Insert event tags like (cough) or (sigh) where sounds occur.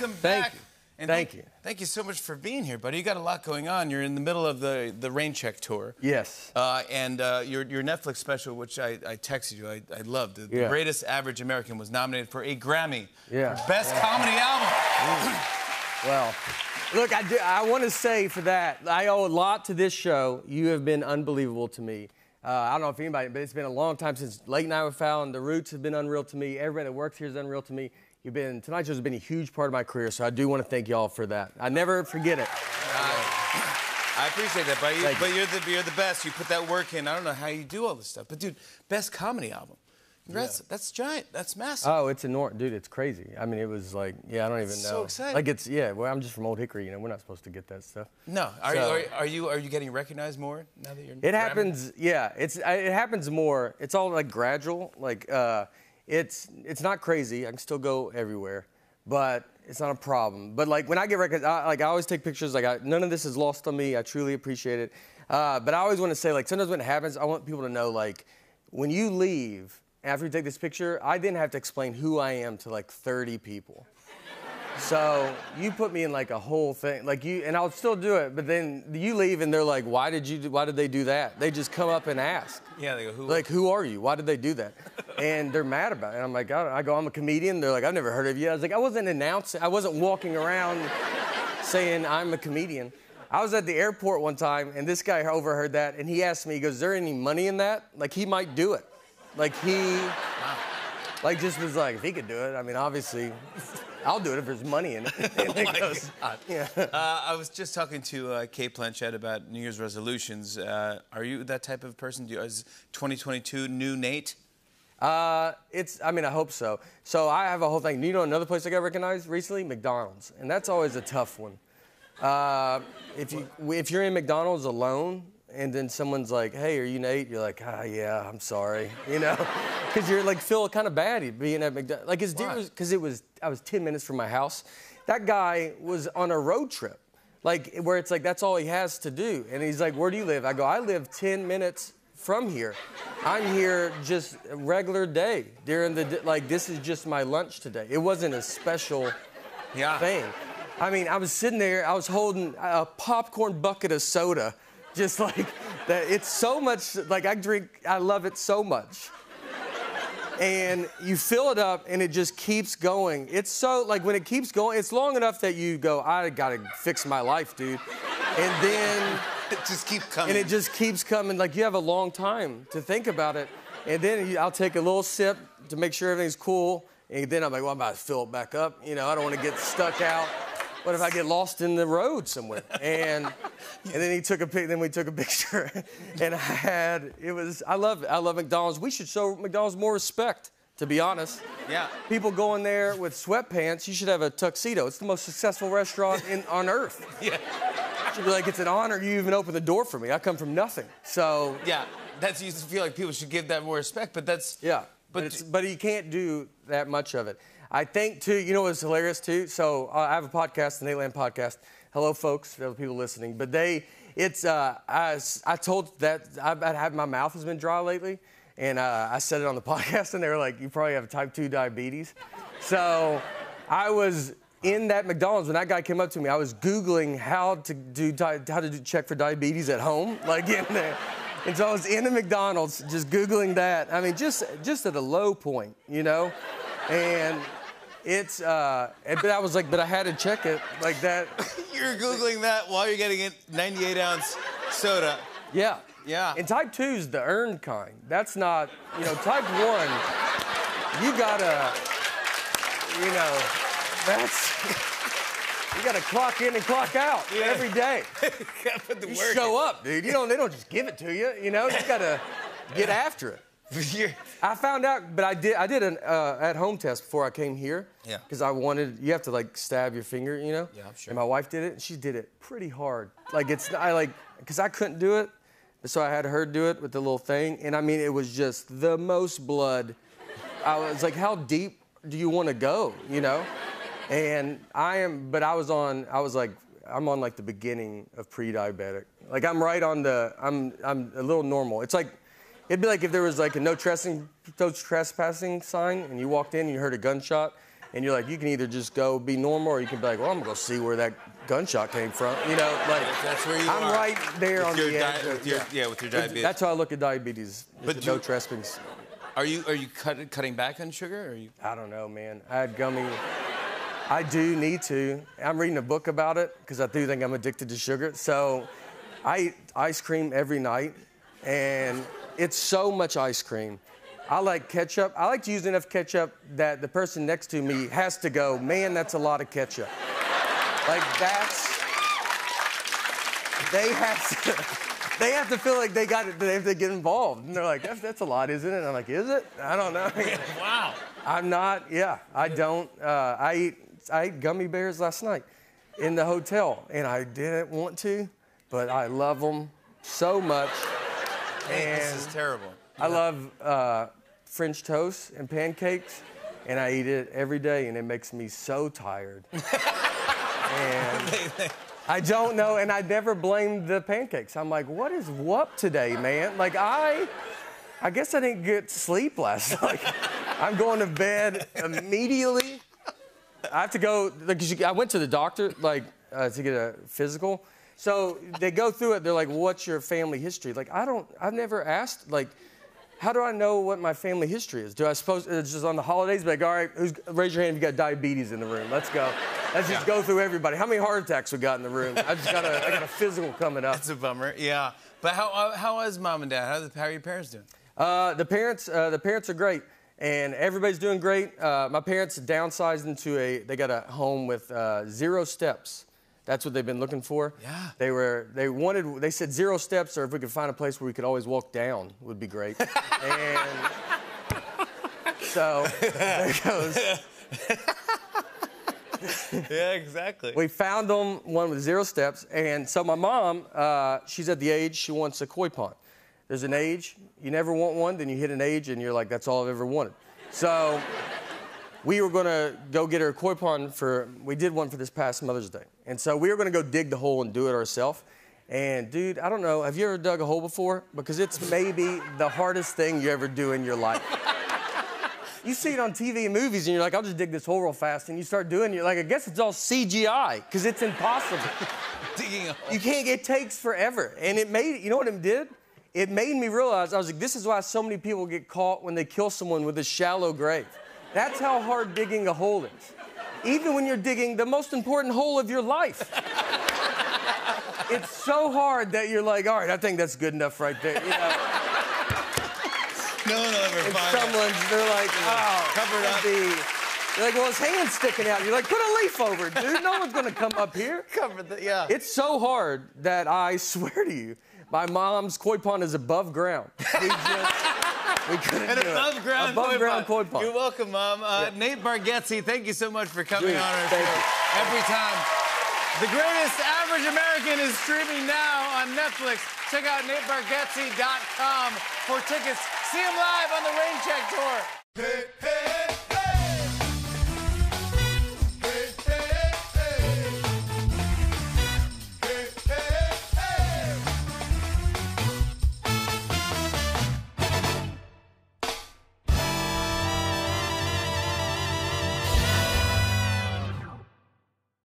welcome Thank back. you. And Thank you. Thank you so much for being here, buddy. You got a lot going on. You're in the middle of the the Rain Check tour. Yes. Uh, and uh, your, your Netflix special, which I, I texted you, I, I loved. The, Yeah. the Greatest Average American was nominated for a Grammy Yeah. for Best Comedy Album. (clears throat) Well, look, I, do, I want to say for that, I owe a lot to this show. You have been unbelievable to me. Uh, I don't know if anybody, but it's been a long time since Late Night with Fallon. The Roots have been unreal to me. Everybody that works here is unreal to me. You've been Tonight Show's been a huge part of my career, so I do want to thank y'all for that. I never forget it. I appreciate that, but, you, but you. you're the you're the best. You put that work in. I don't know how you do all this stuff, but dude, Best Comedy Album. Congrats. That's giant. That's massive. Oh, it's enormous, dude. It's crazy. I mean, it was like, yeah, I don't even So know. exciting. Like it's, yeah. Well, I'm just from Old Hickory. You know, we're not supposed to get that stuff. no, are, So- you, are, are you are you getting recognized more now that you're? It happens, yeah. It's it happens more. It's all like gradual. Like uh, it's it's not crazy. I can still go everywhere, but it's not a problem. But like when I get recognized, I, like I always take pictures. Like I, none of this is lost on me. I truly appreciate it. Uh, but I always want to say like sometimes when it happens, I want people to know like when you leave after you take this picture, I then have to explain who I am to like 30 people. So you put me in like a whole thing, like you, and I'll still do it. But then you leave, and they're like, "Why did you? do- Why did they do that?" They just come up and ask, Yeah, they go, who? like, "Who are you? Why did they do that?" (laughs) And they're mad about it. And I'm like, I, I go, "I'm a comedian." They're like, "I've never heard of you." I was like, "I wasn't announcing. I wasn't walking around (laughs) saying I'm a comedian." I was at the airport one time, and this guy overheard that, and he asked me, he goes, "Is there any money in that?" Like he might do it. Like he, like just was like, if he could do it. I mean, obviously, (laughs) I'll do it if there's money in it. He (laughs) my (laughs) goes, God. Yeah. Uh, I was just talking to uh, Cate Blanchett about New Year's resolutions. Uh, are you that type of person? Do you, is 2022 new Nate? Uh, it's. I mean, I hope so. So I have a whole thing. You know, another place I got recognized recently, McDonald's, and that's always a tough one. Uh, if you if you're in McDonald's alone, and then someone's like, "Hey, are you Nate?" You're like, "Ah, yeah, I'm sorry," you know, (laughs) because you're like feel kind of bad being at McDonald's. Like his deal Why? was because it was I was 10 minutes from my house. That guy was on a road trip, like where it's like that's all he has to do, and he's like, "Where do you live?" I go, "I live 10 minutes." From here, I'm here just a regular day during the like. This is just my lunch today. It wasn't a special Yeah. thing. I mean, I was sitting there, I was holding a popcorn bucket of soda, just like that. It's so much, like I drink, I love it so much. And you fill it up and it just keeps going. It's so, like when it keeps going, it's long enough that you go, I gotta fix my life, dude. And then, It just keep coming. and it just keeps coming. Like you have a long time to think about it, and then you, I'll take a little sip to make sure everything's cool, and then I'm like, well, I'm about to fill it back up. You know, I don't want to get stuck out. What if I get lost in the road somewhere? And and then he took a pic. Then we took a picture, (laughs) and I had it was. I love. I love McDonald's. We should show McDonald's more respect. To be honest. Yeah. People go in there with sweatpants. You should have a tuxedo. It's the most successful restaurant in, on earth. (laughs) Yeah. Should be like, it's an honor you even opened the door for me. I come from nothing. So, Yeah. That's you feel like people should give that more respect, but that's yeah. But But, it's, but you can't do that much of it. I think, too, you know what's hilarious, too? So uh, I have a podcast, the Nateland podcast. Hello, folks, the people listening. But they, it's, uh, I, I told that I've my mouth has been dry lately. And uh, I said it on the (laughs) podcast, and they were like, you probably have type 2 diabetes. So I was in that McDonald's when that guy came up to me. I was Googling how to do di- how to do, check for diabetes at home, (laughs) like in there. And so I was in the McDonald's just Googling that. I mean, just just at a low point, you know? And it's, uh, and- but I was like, but I had to check it like that. (laughs) You're Googling that while you're getting it 98 ounce soda. Yeah. Yeah. And type two is the earned kind. That's not, you know, type one, you gotta, you know, that's, (laughs) you gotta clock in and clock out Yeah. every day. (laughs) Gotta put the You work show up, dude. You don't, they don't just give it to you, you know? You gotta get after it. (laughs) I found out, but I did. I did an uh, at-home test before I came here. Yeah. Because I wanted. You have to like stab your finger, you know. Yeah, I'm sure. And my wife did it. and She did it pretty hard. Like it's. I like because I couldn't do it, so I had her do it with the little thing. And I mean, it was just the most blood. I was like, how deep do you want to go? You know. And I am, but I was on. I was like, I'm on like the beginning of pre-diabetic. Like I'm right on the. I'm. I'm a little normal. It's like. It'd be like if there was like a no trespassing, no trespassing sign, and you walked in and you heard a gunshot, and you're like, you can either just go be normal, or you can be like, well, I'm gonna go see where that gunshot came from. You know, like That's where you I'm are. right there With on your the edge. with your- yeah, with your diabetes. That's how I look at diabetes. But no trespassing. Are you are you cut, cutting back on sugar? Or are you? I don't know, man. I had gummy. I do need to. I'm reading a book about it because I do think I'm addicted to sugar. So I eat ice cream every night, and it's so much ice cream. I like ketchup. I like to use enough ketchup that the person next to me has to go, man, that's a lot of ketchup. Like that's. They have to. (laughs) They have to feel like they got it. They have to get involved, and they're like, "That's, that's a lot, isn't it?" And I'm like, "Is it? I don't know." (laughs) Wow. I'm not. Yeah, I don't. Uh, I eat. I ate gummy bears last night in the hotel, and I didn't want to, but I love them so much. This is terrible. I love uh, French toast and pancakes, and I eat it every day, and it makes me so tired. (laughs) and I don't know, and I never blame the pancakes. I'm like, what is whoop today, man? Like I, I guess I didn't get sleep last (laughs) night. I'm going to bed immediately. I have to go. Like, I went to the doctor, like, uh, to get a physical. So they go through it. They're like, "What's your family history?" Like, I don't. I've never asked. Like, how do I know what my family history is? Do I suppose it's just on the holidays? Like, all right, who's, raise your hand if you got diabetes in the room. Let's go. Let's just go through everybody. How many heart attacks we got in the room? I just got a, I got a physical coming up. It's a bummer. Yeah. But how uh, how is mom and dad? How, how are your parents doing? Uh, the parents, uh, the parents are great, and everybody's doing great. Uh, my parents downsized into a, they got a home with uh, zero steps. That's what they've been looking for. Yeah. They were, they wanted, they said zero steps, or if we could find a place where we could always walk down, would be great. (laughs) and so there goes. (laughs) yeah, exactly. We found them one with zero steps, and so my mom, uh, she's at the age she wants a koi pond. There's an age you never want one, then you hit an age and you're like, that's all I've ever wanted. So we were gonna go get her a koi pond for. We did one for this past Mother's Day, and so we were gonna go dig the hole and do it ourselves. And dude, I don't know. Have you ever dug a hole before? Because it's maybe the hardest thing you ever do in your life. (laughs) You see it on TV and movies, and you're like, I'll just dig this hole real fast. And you start doing it, you're like, I guess it's all CGI, because it's impossible. (laughs) digging a hole. you can't get takes forever. And it made, you know what it did? It made me realize, I was like, this is why so many people get caught when they kill someone with a shallow grave. That's how hard digging a hole is. Even when you're digging the most important hole of your life. it's so hard that you're like, all right, I think that's good enough right there. You know? No one will ever And find it. someone's, they're like, oh, Cover it up. be- You're like, well, his hand's sticking out. You're like, put a leaf over it, dude. No one's gonna come up here. Cover the yeah. It's so hard that I (laughs) swear to you, my mom's koi pond is above ground. We just, we couldn't An do it. above ground above koi ground koi pond. pond. You're welcome, Mom. Uh, Nate Bargatze, thank you so much for coming Dude, on our thank show you. every time. The Greatest Average American is streaming now on Netflix. Check out natebargatze.com for tickets. See him live on the Rain Check Tour. Hey, hey,